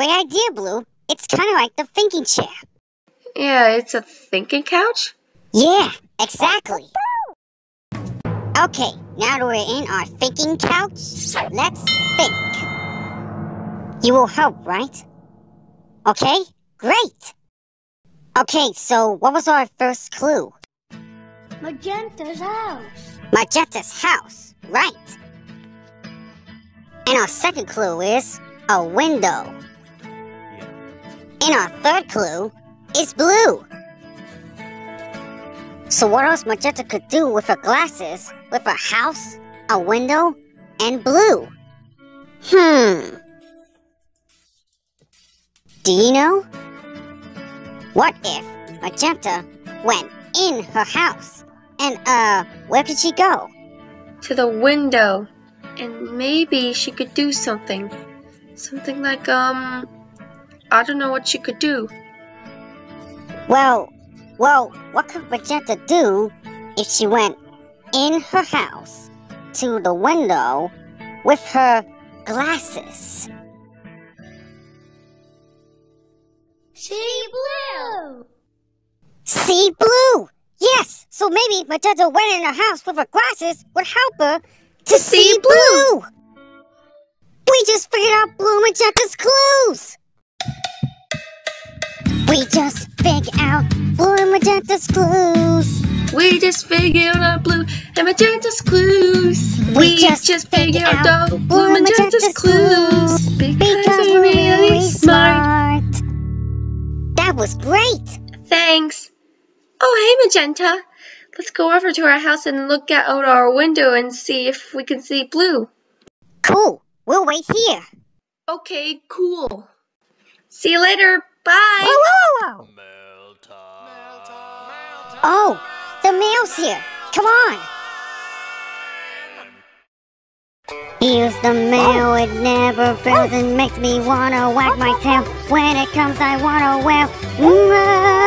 great idea, Blue. It's kind of like the thinking chair. Yeah, it's a thinking couch? Yeah, exactly. Okay, now that we're in our thinking couch, let's think. You will help, right? Okay, great. Okay, so what was our first clue? Magenta's house. Magenta's house, right. And our second clue is a window. And our third clue is blue. So what else Magenta could do with her glasses, with a house, a window, and blue? Hmm. Do you know? What if Magenta went in her house? And, uh, where could she go? To the window. And maybe she could do something. Something like, um, I don't know what she could do. Well, well, what could Magenta do if she went in her house to the window with her glasses? See blue. See blue! Yes! So maybe Magenta went in her house with her glasses would help her to see, see blue. blue! We just figured out Blue Magenta's clues! We just figured out Blue and Magenta's clues. We just figured out Blue and Magenta's clues. We, we just, just figured out Blue and Magenta's, Magenta's clues. Because, because we're really smart. That was great. Thanks. Oh, hey, Magenta. Let's go over to our house and look out our window and see if we can see Blue. Cool. We'll wait here. Okay, cool. See you later. Bye. Whoa, whoa, whoa. Oh, the mail's here. Come on. Here's the mail, oh. it never fails oh. and makes me wanna wag oh, my tail. When it comes, I wanna wail. Well.